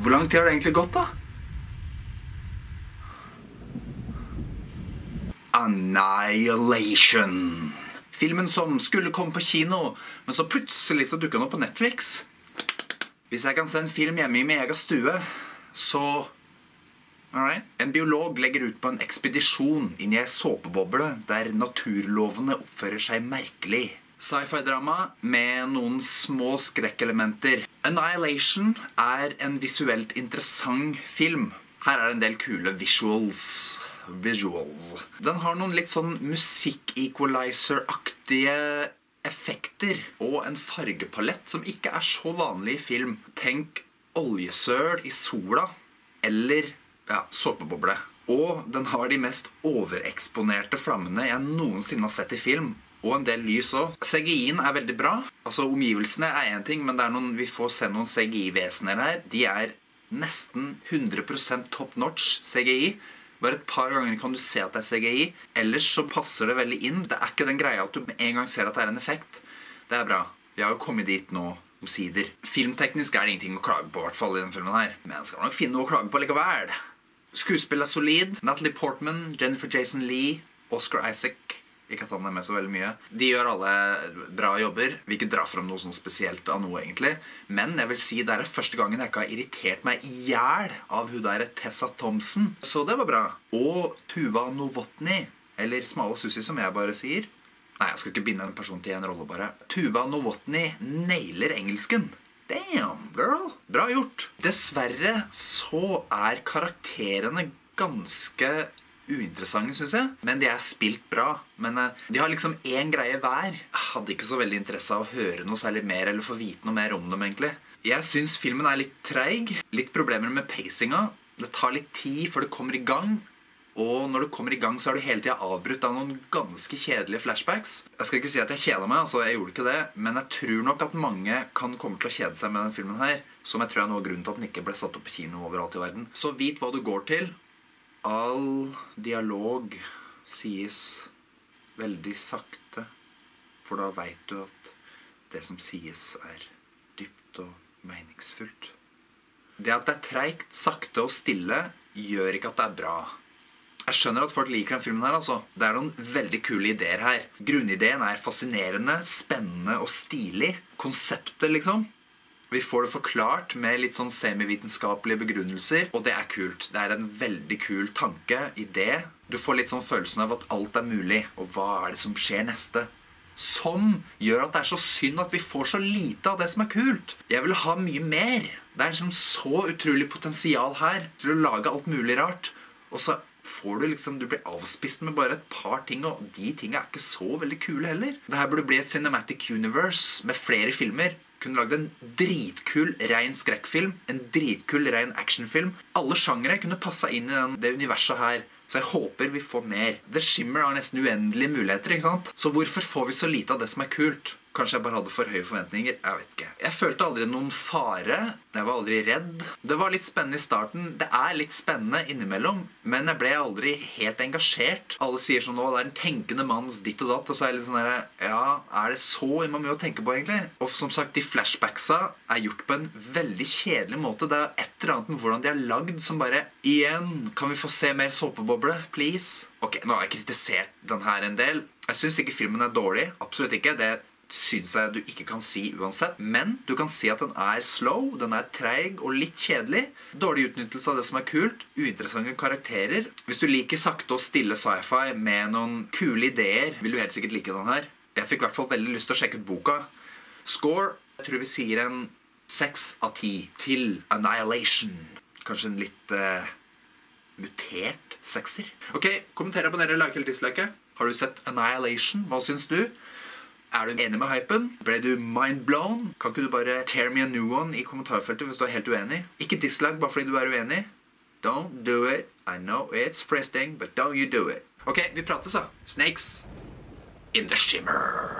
Hvor lang tid har det egentlig gått, da? Annihilation. Filmen som skulle komme på kino, men så plutselig så dukka den opp på Netflix. Hvis jeg kan se en film hjemme i min egen stue, så Alright. En biolog legger ut på en ekspedisjon inn i ei såpeboble der naturlovene oppfører seg merkelig. Sci-fi-drama med noen små skrekkelementer. Annihilation er en visuelt interessant film. Her er det en del kule visuals. Visuals. Den har noen litt sånn musikk-equalizer-aktige effekter og en fargepalett som ikke er så vanlig i film. Tenk oljesøl i sola eller ja, såpeboble. Og den har de mest overeksponerte flammene jeg noensinne har sett i film. Og en del lys òg. CGI-en er veldig bra. Altså Omgivelsene er én ting, men det er noen, vi får se noen CGI-vesener her. De er nesten 100% top notch CGI. Bare et par ganger kan du se at det er CGI. Ellers så passer det veldig inn. Det er ikke den greia at du med en gang ser at det er en effekt. Det er bra. Vi har jo kommet dit nå omsider. Filmteknisk er det ingenting å klage på, i hvert fall i denne filmen her. Men skal nok finne noe å klage på likevel. Skuespillet er solid. Natalie Portman, Jennifer Jason Lee, Oscar Isaac. Ikke at han er med så veldig mye. De gjør alle bra jobber. Vil ikke dra fram noe sånn spesielt av noe, egentlig. Men jeg vil si det er første gangen jeg ikke har irritert meg i hjel av hun der Tessa Thompson. Så det var bra. Og Tuva Novotny, eller Smale Sussi, som jeg bare sier. Nei, jeg skal ikke binde en person til en rolle, bare. Tuva Novotny nailer engelsken. Damn, girl. Bra gjort. Dessverre så er karakterene ganske uinteressante, syns jeg. Men de er spilt bra. Men eh, de har liksom én greie hver. Jeg hadde ikke så veldig interesse av å høre noe særlig mer eller få vite noe mer om dem, egentlig. Jeg syns filmen er litt treig. Litt problemer med pacinga. Det tar litt tid før det kommer i gang. Og når du kommer i gang, så er du hele tida avbrutt av noen ganske kjedelige flashbacks. Jeg skal ikke si at jeg kjeda meg, altså jeg gjorde ikke det, men jeg tror nok at mange kan komme til å kjede seg med denne filmen her. Som jeg tror er noe av grunnen til at den ikke ble satt opp på kino overalt i verden. Så vit hva du går til. All dialog sies veldig sakte, for da veit du at det som sies, er dypt og meningsfullt. Det at det er treigt, sakte og stille, gjør ikke at det er bra. Jeg skjønner at folk liker den filmen her. altså. Det er noen veldig kule ideer her. Grunnideen er fascinerende, spennende og stilig. Konseptet, liksom. Vi får det forklart med litt sånn semivitenskapelige begrunnelser, og det er kult. Det er en veldig kul tanke, idé. Du får litt sånn følelsen av at alt er mulig, og hva er det som skjer neste? Som gjør at det er så synd at vi får så lite av det som er kult. Jeg vil ha mye mer. Det er liksom så utrolig potensial her til å lage alt mulig rart. Og så får du liksom, du blir avspist med bare et par ting, og de tingene er ikke så veldig kule heller. Det her burde bli et cinematic universe med flere filmer. Kunne lagd en dritkul rein skrekkfilm, en dritkul rein actionfilm. Alle sjangere kunne passa inn i den, det universet her. Så jeg håper vi får mer. The Shimmer har nesten uendelige muligheter. ikke sant? Så hvorfor får vi så lite av det som er kult? Kanskje jeg bare hadde for høye forventninger. Jeg vet ikke. Jeg følte aldri noen fare. Jeg var aldri redd. Det var litt spennende i starten. Det er litt spennende innimellom, men jeg ble aldri helt engasjert. Alle sier sånn 'Å, det er en tenkende manns ditt og datt', og så er jeg litt sånn derre Ja, er det så mye å tenke på, egentlig? Og som sagt, de flashbacksa er gjort på en veldig kjedelig måte. Det er et eller annet med hvordan de er lagd som bare Igjen, kan vi få se mer såpeboble, please? Ok, nå har jeg kritisert den her en del. Jeg syns ikke filmen er dårlig. Absolutt ikke. Det syns jeg du ikke kan si uansett. Men du kan si at den er slow, den er treig og litt kjedelig. Dårlig utnyttelse av det som er kult. Uinteressante karakterer. Hvis du liker sakte og stille sci-fi med noen kule ideer, vil du helt sikkert like den her. Jeg fikk i hvert fall veldig lyst til å sjekke ut boka. Score jeg tror vi sier en seks av ti til Annihilation. Kanskje en litt uh, mutert sekser. Ok, Kommenter, abonner, like eller dislike. Har du sett Annihilation? Hva syns du? Er du enig med hypen? Ble du mindblown? Kan ikke du bare tear me a new one i kommentarfeltet hvis du er helt uenig? Ikke dislike bare fordi du er uenig. Don't do it. I know it's fristing, but don't you do it. Ok, vi prates, da. Snakes in the shimmer.